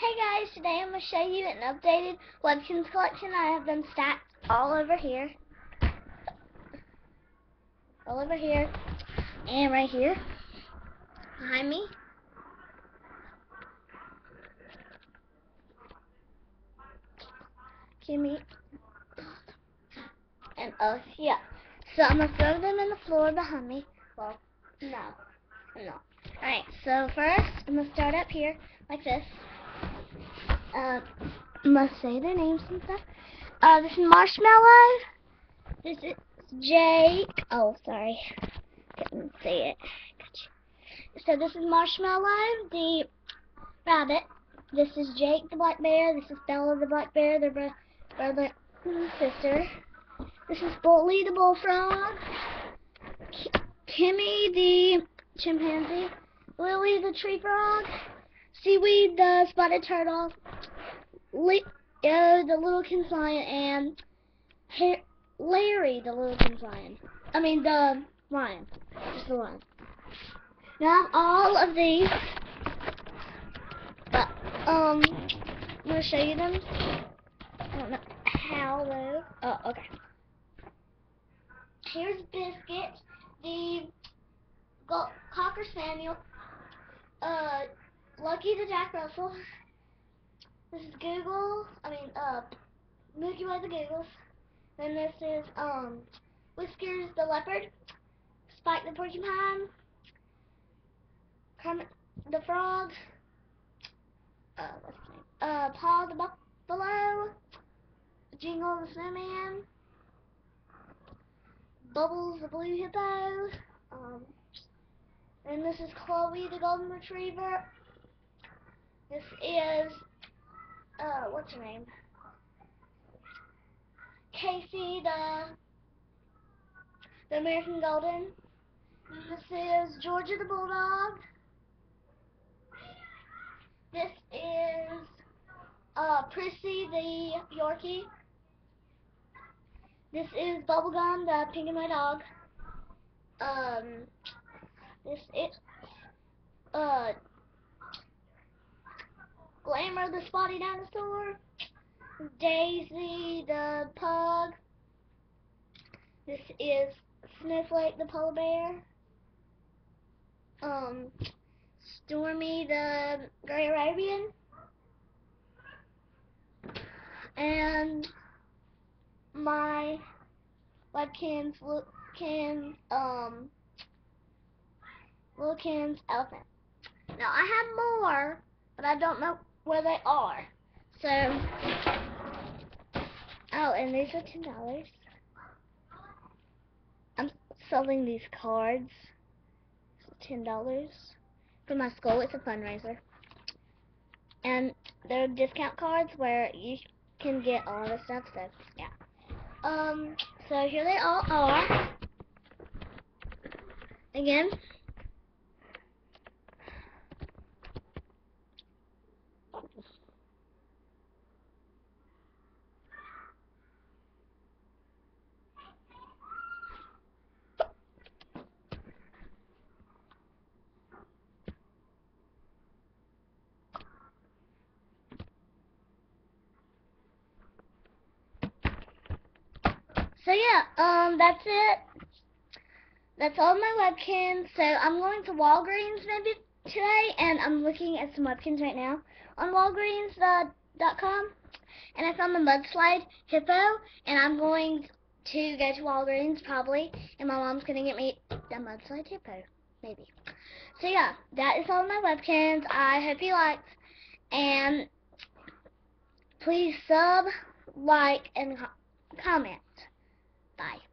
Hey guys, today I'm going to show you an updated Webkinz collection. I have them stacked all over here. All over here. And right here. Behind me. Kimmy. And oh yeah. So I'm going to throw them in the floor behind me. Well, no. No. Alright, so first I'm going to start up here like this uh, must say their names and stuff. Uh, this is Marshmallow. This is Jake. Oh, sorry. Couldn't see it. Gotcha. So this is Marshmallow, the rabbit. This is Jake, the black bear. This is Bella, the black bear. Their bro brother and sister. This is Bully, the bullfrog. K Kimmy, the chimpanzee. Lily, the tree frog. Seaweed, the spotted turtle, Le uh, the Littleton's lion, and ha Larry, the Littleton's lion. I mean, the lion. Just the lion. Now, all of these, but, um, I'm going to show you them. I don't know how, though. Oh, okay. Here's Biscuit, the Cocker Spaniel, uh, Lucky the Jack Russell. This is Google. I mean, uh, Milky by the Googles. Then this is um, Whiskers the leopard. Spike the porcupine. Kermit the frog. Uh, what's his name? Uh, Paul the buffalo. Jingle the snowman. Bubbles the blue hippo. Um, and this is Chloe the golden retriever. This is, uh, what's her name? Casey, the, the American Golden. This is Georgia the Bulldog. This is, uh, Prissy the Yorkie. This is Bubblegum, the pink and dog. Um, this is, uh, The spotty dinosaur, Daisy the pug, this is Snowflake the polar bear, um, Stormy the Gray Arabian, and my Webkinz can um Wilkins elephant. Now I have more, but I don't know where they are. So, oh, and these are ten dollars. I'm selling these cards. Ten dollars for my school. It's a fundraiser, and they're discount cards where you can get all the stuff. So yeah. Um. So here they all are. Again, So yeah, um, that's it. That's all my Webkinz. So I'm going to Walgreens maybe today, and I'm looking at some Webkinz right now on Walgreens.com. and I found the mudslide hippo, and I'm going to go to Walgreens probably, and my mom's gonna get me the mudslide hippo, maybe. So yeah, that is all my Webkinz. I hope you liked, and please sub, like, and comment. Bye.